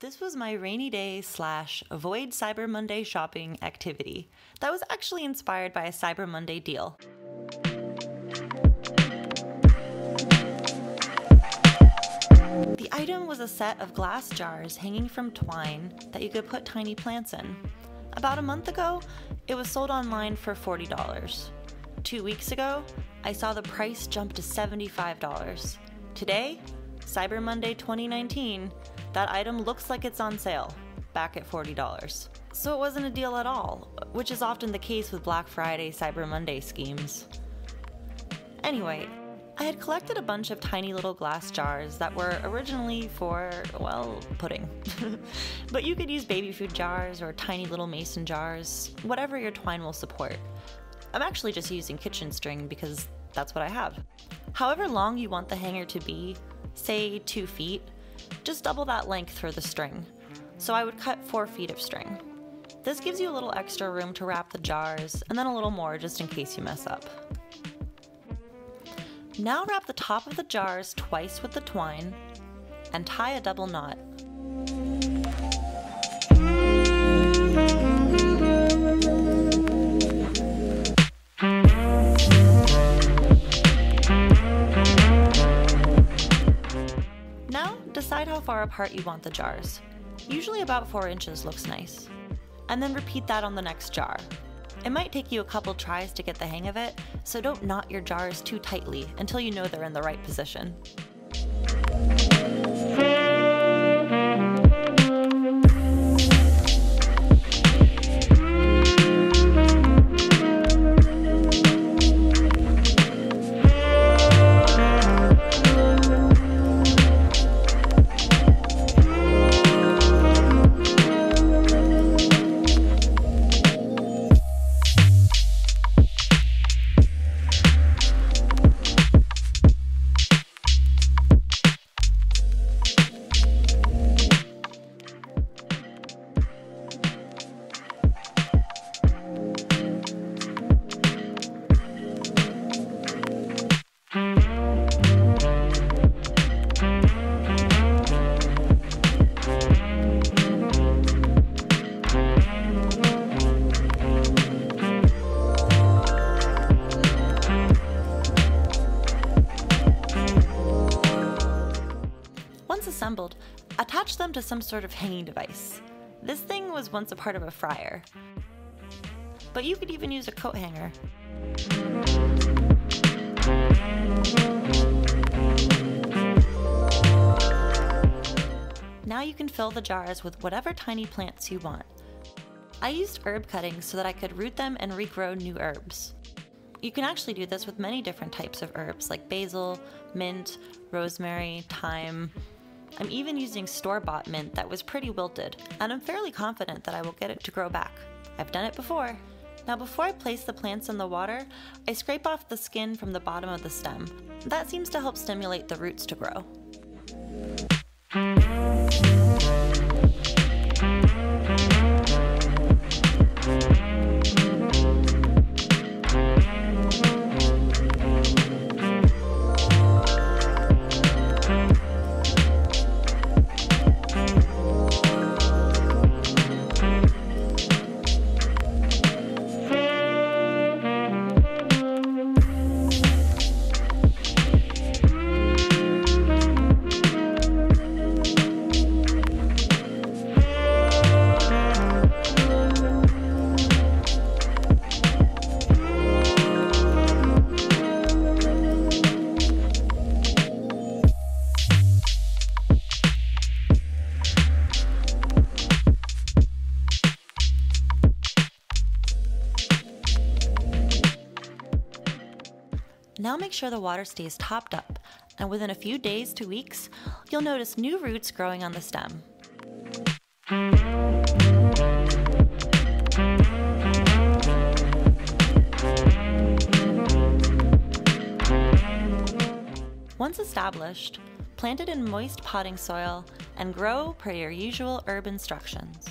This was my rainy day slash avoid Cyber Monday shopping activity that was actually inspired by a Cyber Monday deal. The item was a set of glass jars hanging from twine that you could put tiny plants in. About a month ago, it was sold online for $40. Two weeks ago, I saw the price jump to $75. Today, Cyber Monday 2019, that item looks like it's on sale, back at $40. So it wasn't a deal at all, which is often the case with Black Friday, Cyber Monday schemes. Anyway, I had collected a bunch of tiny little glass jars that were originally for, well, pudding. but you could use baby food jars or tiny little mason jars, whatever your twine will support. I'm actually just using kitchen string because that's what I have. However long you want the hanger to be, say two feet, just double that length for the string. So I would cut 4 feet of string. This gives you a little extra room to wrap the jars, and then a little more just in case you mess up. Now wrap the top of the jars twice with the twine, and tie a double knot. How far apart you want the jars. Usually about 4 inches looks nice. And then repeat that on the next jar. It might take you a couple tries to get the hang of it, so don't knot your jars too tightly until you know they're in the right position. Assembled, attach them to some sort of hanging device. This thing was once a part of a fryer. But you could even use a coat hanger. Now you can fill the jars with whatever tiny plants you want. I used herb cuttings so that I could root them and regrow new herbs. You can actually do this with many different types of herbs like basil, mint, rosemary, thyme, I'm even using store-bought mint that was pretty wilted, and I'm fairly confident that I will get it to grow back. I've done it before. Now before I place the plants in the water, I scrape off the skin from the bottom of the stem. That seems to help stimulate the roots to grow. Now make sure the water stays topped up, and within a few days to weeks, you'll notice new roots growing on the stem. Once established, plant it in moist potting soil and grow per your usual herb instructions.